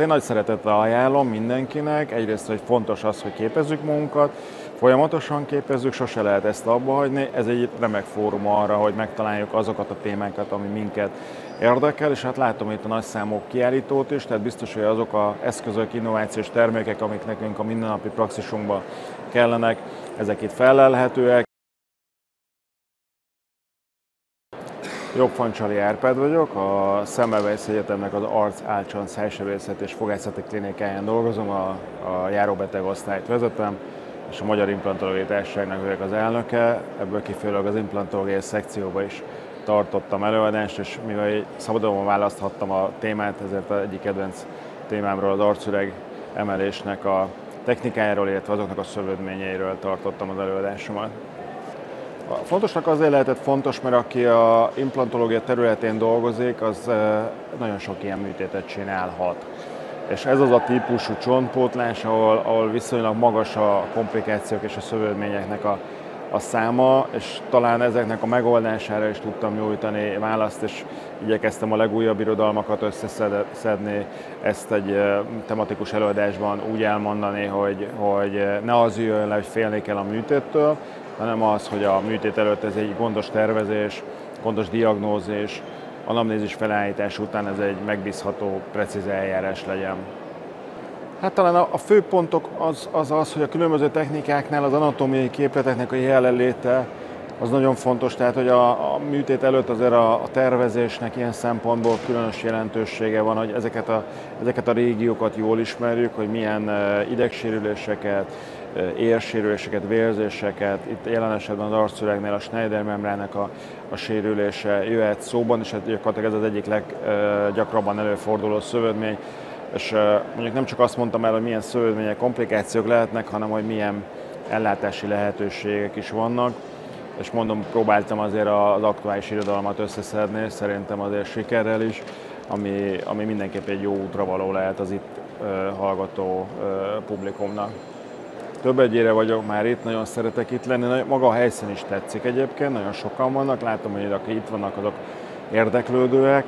Én nagy szeretettel ajánlom mindenkinek, egyrészt, hogy fontos az, hogy képezzük magunkat, folyamatosan képezzük, sose lehet ezt abba hagyni. Ez egy remek fórum arra, hogy megtaláljuk azokat a témákat, ami minket érdekel, és hát látom itt a nagy számok kiállítót is, tehát biztos, hogy azok az eszközök, innovációs termékek, amik nekünk a mindennapi praxisunkba kellenek, ezek itt felelhetőek. Jobbfancsali Árpád vagyok, a Szemmelweis Egyetemnek az Arc Álcsan Szájsebészet és Fogászati Klinikáján dolgozom, a, a járóbeteg osztályt vezetem, és a Magyar Implantológiai Társaságnak vagyok az elnöke, ebből kifejezőleg az implantológiai szekcióba is tartottam előadást, és mivel szabadon választhattam a témát, ezért az egyik kedvenc témámról az arcüreg emelésnek a technikájáról, illetve azoknak a szövődményeiről tartottam az előadásomat. Fontosnak azért lehetett fontos, mert aki a implantológia területén dolgozik, az nagyon sok ilyen műtétet csinálhat. És ez az a típusú csontpótlás, ahol, ahol viszonylag magas a komplikációk és a szövődményeknek a, a száma, és talán ezeknek a megoldására is tudtam nyújtani választ, és igyekeztem a legújabb irodalmakat összeszedni, ezt egy tematikus előadásban úgy elmondani, hogy, hogy ne az jöjjön le, hogy félni kell a műtéttől, hanem az, hogy a műtét előtt ez egy gondos tervezés, gondos diagnózis, anamnézis felállítás után ez egy megbízható, precíz eljárás legyen. Hát talán a, fő pontok az, az az, hogy a különböző technikáknál az anatómiai képleteknek a jelenléte az nagyon fontos, tehát hogy a, a műtét előtt azért a, a tervezésnek ilyen szempontból különös jelentősége van, hogy ezeket a, ezeket a régiókat jól ismerjük, hogy milyen idegsérüléseket, érsérüléseket, vérzéseket, itt jelen esetben az arcüregnél a Schneider membrának a, a sérülése jöhet szóban, és hát ez az egyik leggyakrabban előforduló szövődmény, és mondjuk nem csak azt mondtam el, hogy milyen szövődmények, komplikációk lehetnek, hanem hogy milyen ellátási lehetőségek is vannak, és mondom, próbáltam azért az aktuális irodalmat összeszedni, szerintem azért sikerrel is, ami, ami mindenképp egy jó útra való lehet az itt hallgató publikumnak. Több egyére vagyok már itt, nagyon szeretek itt lenni, maga a helyszín is tetszik egyébként, nagyon sokan vannak, látom, hogy akik itt vannak, azok érdeklődőek.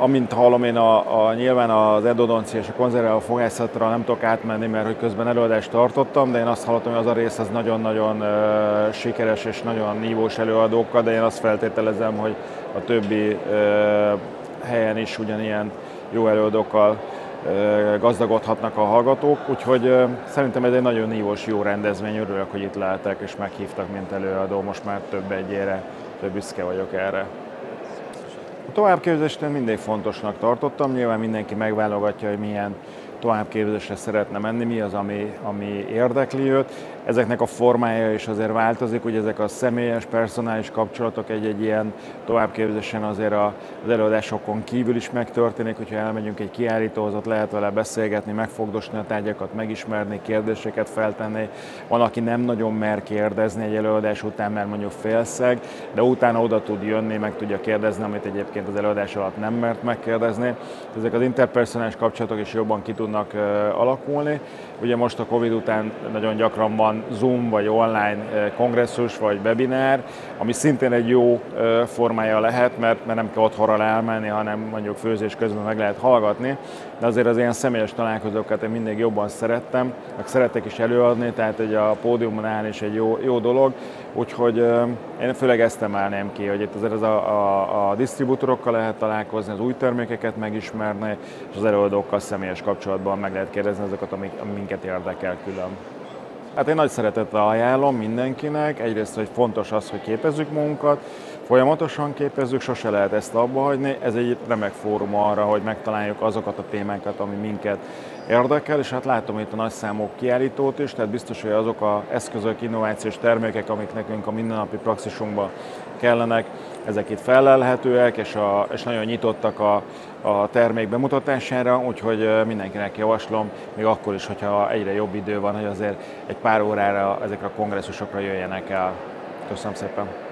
Amint hallom, én a, a, nyilván az endodoncia és a konzerváló fogászatra nem tudok átmenni, mert hogy közben előadást tartottam, de én azt hallottam, hogy az a rész az nagyon-nagyon sikeres és nagyon nívós előadókkal, de én azt feltételezem, hogy a többi helyen is ugyanilyen jó előadókkal gazdagodhatnak a hallgatók, úgyhogy szerintem ez egy nagyon nívós, jó rendezvény, örülök, hogy itt lehetek és meghívtak, mint előadó, most már több egyére, több büszke vagyok erre. A továbbképzést én mindig fontosnak tartottam, nyilván mindenki megválogatja, hogy milyen továbbképzésre szeretne menni, mi az, ami, ami érdekli őt. Ezeknek a formája is azért változik, hogy ezek a személyes, personális kapcsolatok egy-egy ilyen továbbképzésen azért az előadásokon kívül is megtörténik, hogyha elmegyünk egy kiállítóhoz, ott lehet vele beszélgetni, megfogdosni a tárgyakat, megismerni, kérdéseket feltenni. Van, aki nem nagyon mer kérdezni egy előadás után, mert mondjuk félszeg, de utána oda tud jönni, meg tudja kérdezni, amit egyébként az előadás alatt nem mert megkérdezni. Ezek az interpersonális kapcsolatok is jobban ki tudnak alakulni. Ugye most a Covid után nagyon gyakran van Zoom vagy online kongresszus vagy webinár, ami szintén egy jó formája lehet, mert, nem kell otthonra elmenni, hanem mondjuk főzés közben meg lehet hallgatni, de azért az ilyen személyes találkozókat én mindig jobban szerettem, meg szeretek is előadni, tehát egy a pódiumon állni is egy jó, jó dolog, úgyhogy én főleg ezt emelném ki, hogy itt azért az a, a, a disztribútorokkal lehet találkozni, az új termékeket megismerni, és az előadókkal személyes kapcsolatban meg lehet kérdezni azokat, amik, ami minket érdekel külön. Hát én nagy szeretettel ajánlom mindenkinek, egyrészt, hogy fontos az, hogy képezzük magunkat, folyamatosan képezzük, sose lehet ezt abba hagyni. Ez egy remek fórum arra, hogy megtaláljuk azokat a témákat, ami minket érdekel, és hát látom itt a nagy számok kiállítót is, tehát biztos, hogy azok az eszközök, innovációs termékek, amik nekünk a mindennapi praxisunkba kellenek, ezek itt felelhetőek, és, a, és nagyon nyitottak a, a termék bemutatására, úgyhogy mindenkinek javaslom, még akkor is, hogyha egyre jobb idő van, hogy azért egy pár órára ezekre a kongresszusokra jöjjenek el. Köszönöm szépen!